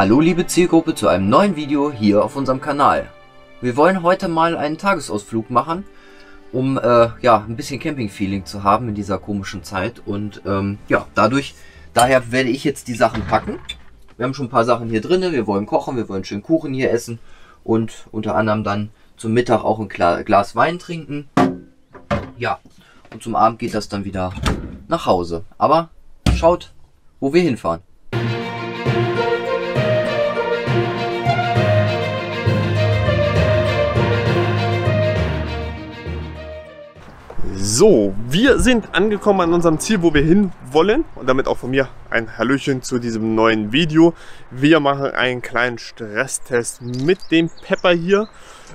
Hallo liebe Zielgruppe zu einem neuen Video hier auf unserem Kanal. Wir wollen heute mal einen Tagesausflug machen, um äh, ja ein bisschen Camping-Feeling zu haben in dieser komischen Zeit und ähm, ja dadurch, daher werde ich jetzt die Sachen packen. Wir haben schon ein paar Sachen hier drin, wir wollen kochen, wir wollen schön Kuchen hier essen und unter anderem dann zum Mittag auch ein Glas Wein trinken. Ja, und zum Abend geht das dann wieder nach Hause. Aber schaut, wo wir hinfahren. So, wir sind angekommen an unserem Ziel, wo wir hin wollen. Und damit auch von mir ein Hallöchen zu diesem neuen Video. Wir machen einen kleinen Stresstest mit dem Pepper hier.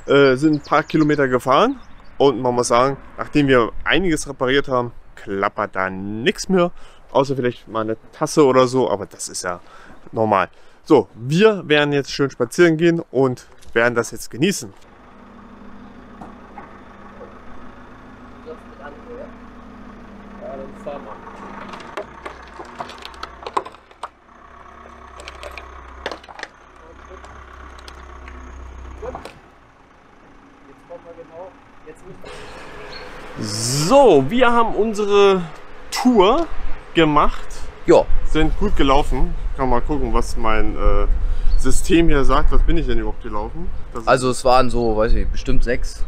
Äh, sind ein paar Kilometer gefahren. Und man muss sagen, nachdem wir einiges repariert haben, klappert da nichts mehr. Außer vielleicht mal eine Tasse oder so. Aber das ist ja normal. So, wir werden jetzt schön spazieren gehen und werden das jetzt genießen. So, wir haben unsere Tour gemacht. Ja. Sind gut gelaufen. Kann mal gucken, was mein äh, System hier sagt. Was bin ich denn überhaupt gelaufen? Das also es waren so, weiß ich, bestimmt sechs.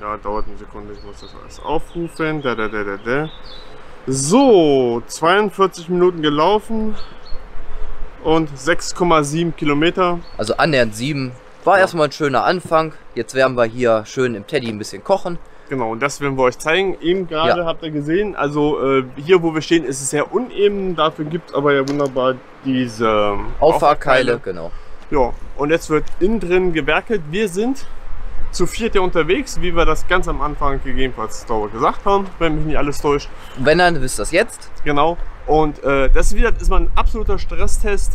Ja, dauert eine Sekunde. Ich muss das alles aufrufen. Da, da, da, da, da. So, 42 Minuten gelaufen und 6,7 Kilometer. Also annähernd 7. War ja. erstmal ein schöner Anfang. Jetzt werden wir hier schön im Teddy ein bisschen kochen. Genau, und das werden wir euch zeigen. Eben gerade ja. habt ihr gesehen, also äh, hier wo wir stehen, ist es sehr uneben. Dafür gibt es aber ja wunderbar diese Auffahrkeile. Genau. Ja, und jetzt wird innen drin gewerkelt. Wir sind zu viert hier unterwegs, wie wir das ganz am Anfang gegebenenfalls gesagt haben, wenn mich nicht alles täuscht. Wenn dann, wisst ihr das jetzt. Genau. Und äh, das wieder ist mal ein absoluter Stresstest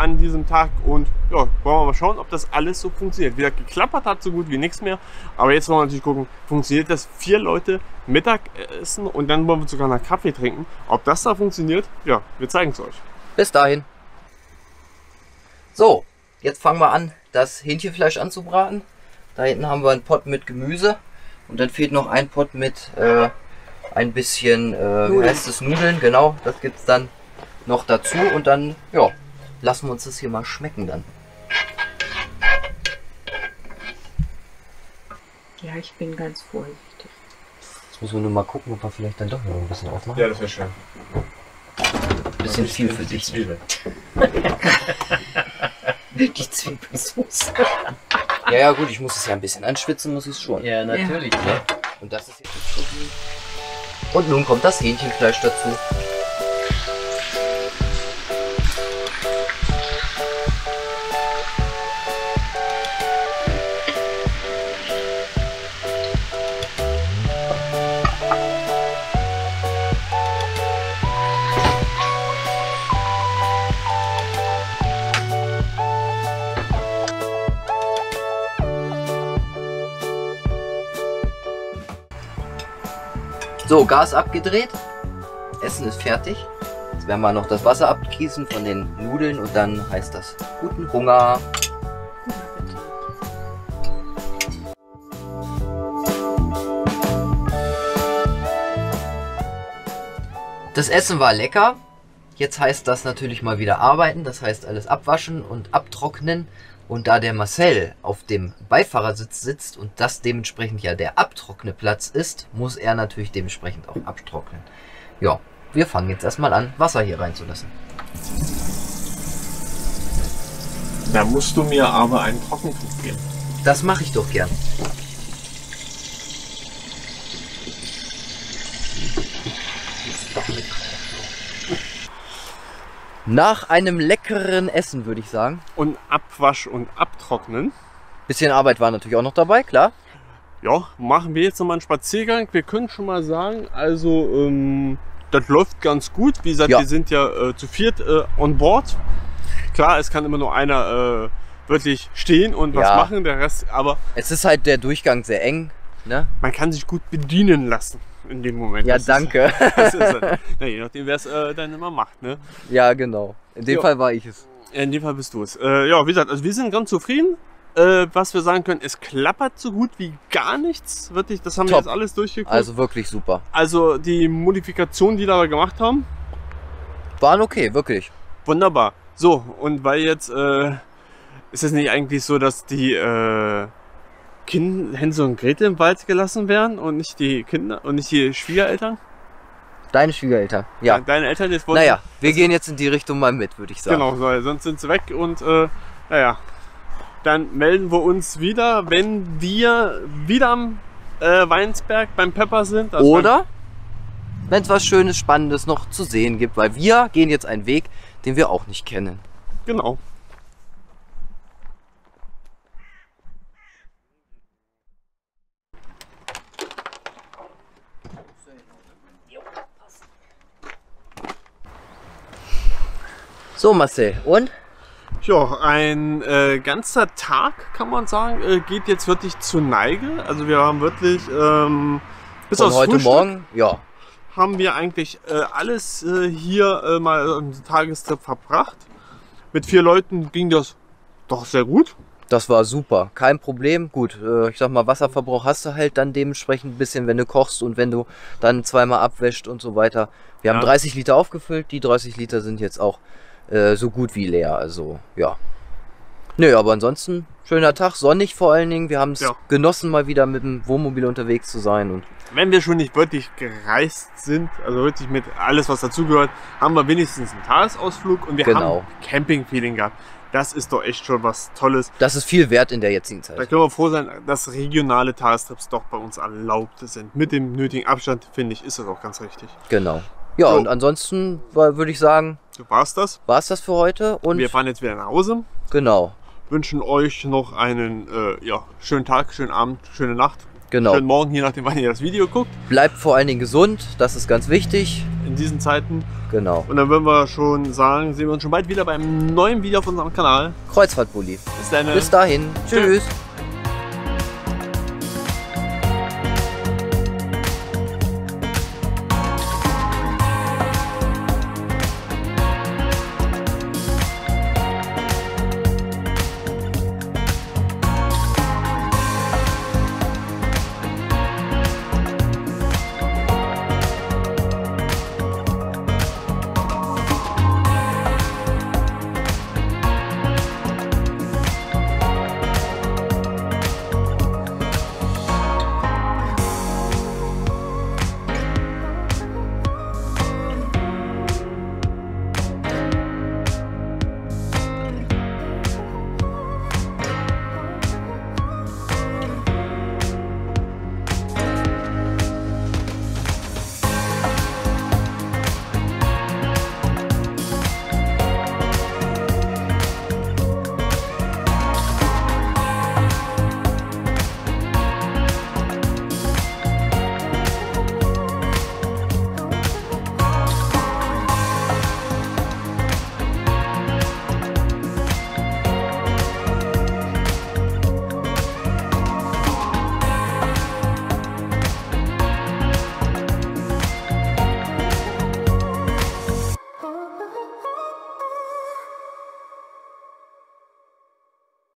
an diesem Tag und ja, wollen wir mal schauen, ob das alles so funktioniert. Wieder geklappert hat so gut wie nichts mehr, aber jetzt wollen wir natürlich gucken, funktioniert das vier Leute Mittag essen und dann wollen wir sogar noch Kaffee trinken. Ob das da funktioniert, ja, wir zeigen es euch. Bis dahin. So, jetzt fangen wir an, das Hähnchenfleisch anzubraten. Da hinten haben wir einen Pott mit Gemüse und dann fehlt noch ein Pott mit äh, ein bisschen, äh, es, Nudeln, genau, das gibt es dann noch dazu und dann, ja, lassen wir uns das hier mal schmecken dann. Ja, ich bin ganz vorsichtig. Jetzt müssen wir nur mal gucken, ob wir vielleicht dann doch noch ein bisschen aufmachen. Ja, das wäre schön. Ein bisschen viel für dich. Zwiebel. Die Zwiebelsauce. Ja, ja, gut, ich muss es ja ein bisschen anschwitzen, muss ich es schon. Ja, natürlich. Ja. Ne? Und das ist jetzt Und nun kommt das Hähnchenfleisch dazu. So, Gas abgedreht. Essen ist fertig. Jetzt werden wir noch das Wasser abgießen von den Nudeln und dann heißt das guten Hunger. Das Essen war lecker. Jetzt heißt das natürlich mal wieder arbeiten. Das heißt alles abwaschen und abtrocknen. Und da der Marcel auf dem Beifahrersitz sitzt und das dementsprechend ja der Abtrockneplatz ist, muss er natürlich dementsprechend auch abtrocknen. Ja, wir fangen jetzt erstmal an, Wasser hier reinzulassen. Da musst du mir aber ein Trockentuch geben. Das mache ich doch gern. Nach einem leckeren Essen, würde ich sagen. Und Abwasch und Abtrocknen. Bisschen Arbeit war natürlich auch noch dabei, klar. Ja, machen wir jetzt nochmal einen Spaziergang. Wir können schon mal sagen, also ähm, das läuft ganz gut. Wie gesagt, ja. wir sind ja äh, zu viert äh, on board. Klar, es kann immer nur einer äh, wirklich stehen und was ja. machen, der Rest, aber... Es ist halt der Durchgang sehr eng, ne? Man kann sich gut bedienen lassen. In dem Moment. Ja, Das ist- danke. Das ist, na, je nachdem, wer es äh, dann immer macht. Ne? ja, genau. In dem Ja. Fall war ich es. In dem Fall bist du es. Äh, ja, wie gesagt, also wir sind ganz zufrieden. Äh, was wir sagen können, es klappert so gut wie gar nichts. Wirklich, das haben wir Top. jetzt alles durchgeguckt. Also wirklich super. also die Modifikationen, die da gemacht haben, Waren okay, wirklich. wunderbar. So, und weil jetzt äh, ist es nicht eigentlich so, dass die äh, kind Hänsel und Gretel im Wald gelassen werden und nicht die Kinder und nicht die Schwiegereltern? Deine Schwiegereltern. Ja. Deine Eltern jetzt wollten. Naja, wir gehen jetzt in die Richtung mal mit, würde ich sagen. Genau, weil sonst sind sie weg und äh, naja, dann melden wir uns wieder, wenn wir wieder am äh, Weinsberg beim Pepper sind. Also Oder wenn es was Schönes, Spannendes noch zu sehen gibt, weil wir gehen jetzt einen Weg, den wir auch nicht kennen. Genau. So, Marcel, und? Ja, ein äh, ganzer Tag, kann man sagen, äh, geht jetzt wirklich zur Neige. Also wir haben wirklich ähm, bis Von aufs heute Frühstück Morgen? Ja. haben wir eigentlich äh, alles äh, hier äh, mal einen Tagestrip verbracht. Mit vier Leuten ging das doch sehr gut. Das war super, kein Problem. Gut, äh, ich sag mal, Wasserverbrauch hast du halt dann dementsprechend ein bisschen, wenn du kochst und wenn du dann zweimal abwäscht und so weiter. Wir haben Ja. 30 Liter aufgefüllt, die 30 Liter sind jetzt auch äh, so gut wie leer. Also, ja. Nö, aber ansonsten schöner Tag, sonnig vor allen Dingen. Wir haben es Ja. genossen, mal wieder mit dem Wohnmobil unterwegs zu sein. Und Wenn wir schon nicht wirklich gereist sind, also wirklich mit alles, was dazugehört, haben wir wenigstens einen Tagesausflug und wir Genau. haben Camping-Feeling gehabt. Das ist doch echt schon was Tolles. das ist viel wert in der jetzigen Da Zeit. können wir froh sein, dass regionale Tagestrips doch bei uns erlaubt sind. Mit dem nötigen Abstand, finde ich, ist das auch ganz richtig. Genau. Ja, Jo. und ansonsten würde ich sagen, war's das. war es das für heute. Und Wir fahren jetzt wieder nach Hause. genau, Wünschen euch noch einen äh, ja, schönen Tag, schönen Abend, schöne Nacht, genau. schönen Morgen, je nachdem, wann ihr das Video guckt. Bleibt vor allen Dingen gesund, das ist ganz wichtig. In diesen Zeiten. Genau. Und dann würden wir schon sagen, sehen wir uns schon bald wieder beim neuen Video auf unserem Kanal. Kreuzfahrtbully. Bis dann. Bis dahin. Tschö. Tschüss.